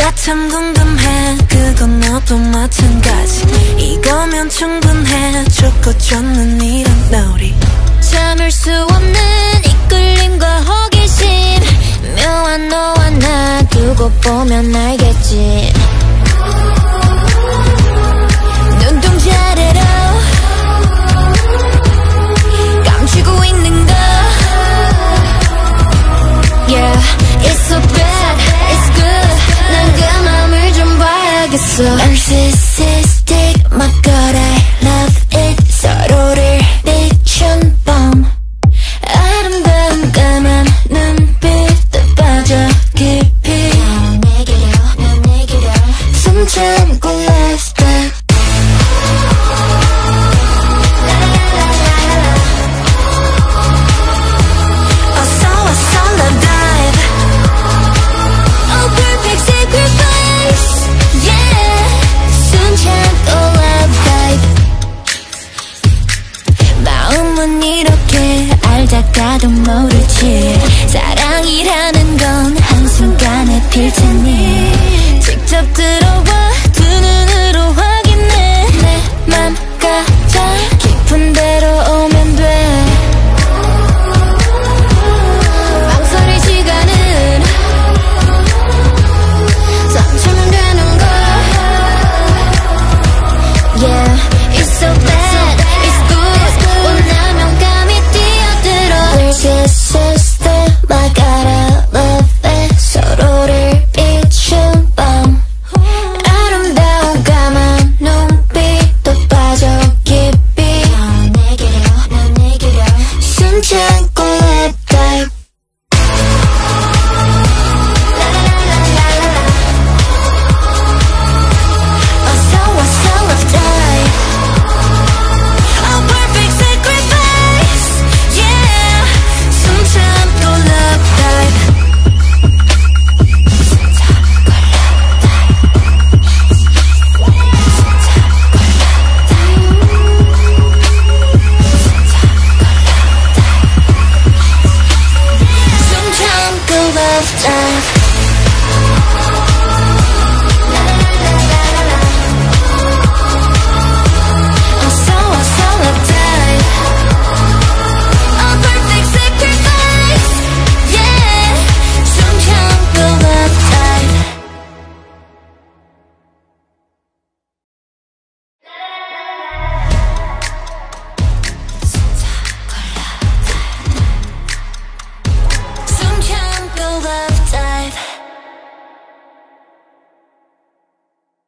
네가 참 궁금해. 그건 너도 마찬가지. 이거면 충분해. 좋고 좋는 이런 놀이 참을 수 없는 이끌림과 호기심. 묘한 너와 나 두고 보면 알겠지 narcissist. 나도 모르지. 사랑이라는 건 한순간에 필 테니. 직접 들어가 times